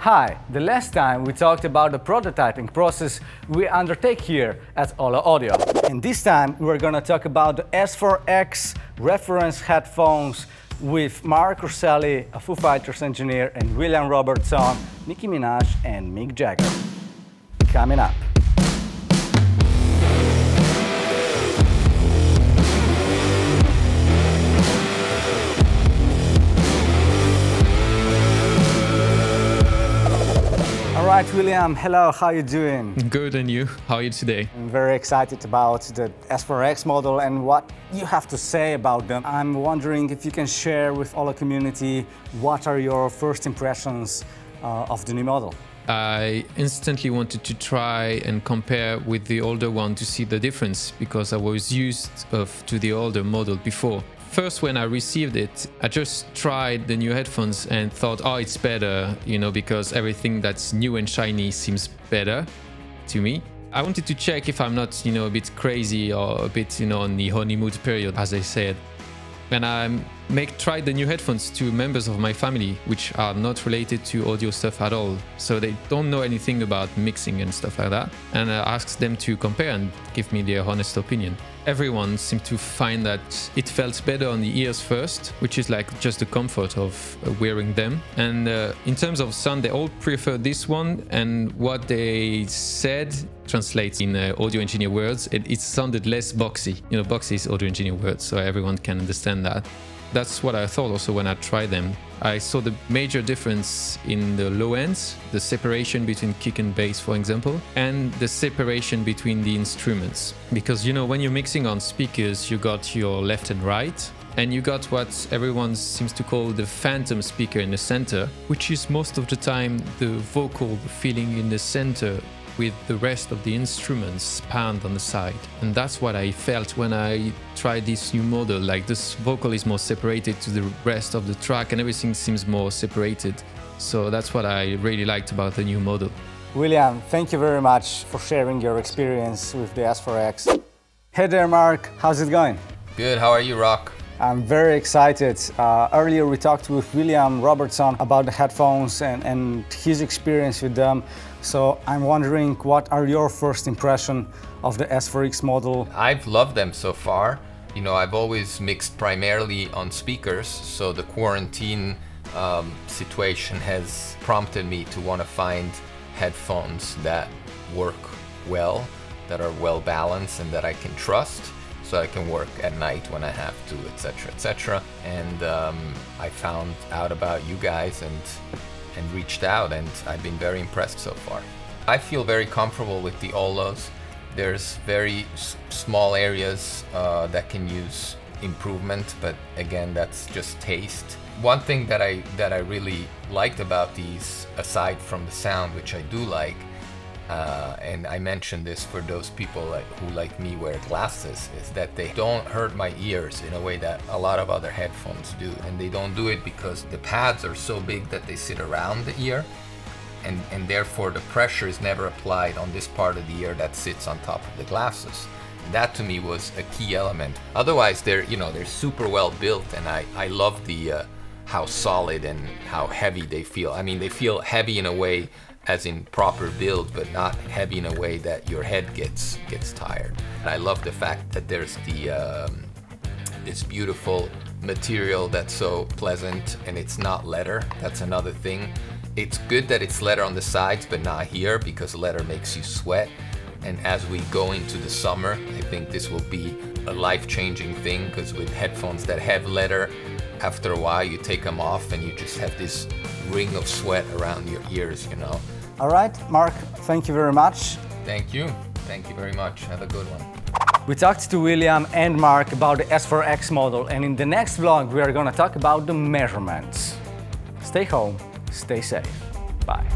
Hi, the last time we talked about the prototyping process we undertake here at OLLO Audio. And this time we're gonna talk about the S4X reference headphones with Marc Urselli, a Foo Fighters engineer, and William Robertson, Nicki Minaj, and Mick Jagger. Coming up. Right, William, hello, how are you doing? Good, and you? How are you today? I'm very excited about the S4X model and what you have to say about them. I'm wondering if you can share with all the community what are your first impressions uh, of the new model? I instantly wanted to try and compare with the older one to see the difference because I was used of, to the older model before. First, when I received it, I just tried the new headphones and thought, oh, it's better, you know, because everything that's new and shiny seems better to me. I wanted to check if I'm not, you know, a bit crazy or a bit, you know, on the honeymoon period, as I said. And I make try the new headphones to members of my family, which are not related to audio stuff at all. So they don't know anything about mixing and stuff like that. And I asked them to compare and give me their honest opinion. Everyone seemed to find that it felt better on the ears first, which is like just the comfort of wearing them. And uh, in terms of sound, they all prefer this one. And what they said translates in uh, audio engineer words. It, it sounded less boxy. You know, boxy is audio engineer words, so everyone can understand that. That's what I thought also when I tried them. I saw the major difference in the low ends, the separation between kick and bass, for example, and the separation between the instruments. Because, you know, when you're mixing on speakers, you got your left and right, and you got what everyone seems to call the phantom speaker in the center, which is most of the time the vocal feeling in the center with the rest of the instruments spanned on the side. And that's what I felt when I tried this new model. Like this vocal is more separated to the rest of the track and everything seems more separated. So that's what I really liked about the new model. William, thank you very much for sharing your experience with the S4X. Hey there, Marc. How's it going? Good. How are you, Rok? I'm very excited. Uh, earlier we talked with William Robertson about the headphones and, and his experience with them. So I'm wondering what are your first impression of the S4X model? I've loved them so far. You know, I've always mixed primarily on speakers, so the quarantine um, situation has prompted me to want to find headphones that work well, that are well balanced and that I can trust so I can work at night when I have to, etc., etc. And um, I found out about you guys and and reached out, and I've been very impressed so far. I feel very comfortable with the OLLOs. There's very small areas uh, that can use improvement, but again, that's just taste. One thing that I that I really liked about these, aside from the sound, which I do like, uh, and I mentioned this for those people like, who like me wear glasses, is that they don't hurt my ears in a way that a lot of other headphones do. And they don't do it because the pads are so big that they sit around the ear and, and therefore the pressure is never applied on this part of the ear that sits on top of the glasses. That to me was a key element. Otherwise they're, you know, they're super well built and I, I love the uh, how solid and how heavy they feel. I mean, they feel heavy in a way as in proper build, but not heavy in a way that your head gets gets tired. And I love the fact that there's the um, this beautiful material that's so pleasant and it's not leather. That's another thing. It's good that it's leather on the sides, but not here because leather makes you sweat. And as we go into the summer, I think this will be a life-changing thing because with headphones that have leather, after a while you take them off and you just have this ring of sweat around your ears, you know. All right, Marc, thank you very much. Thank you. Thank you very much. Have a good one. We talked to William and Marc about the S4X model, and in the next vlog, we are going to talk about the measurements. Stay home, stay safe. Bye.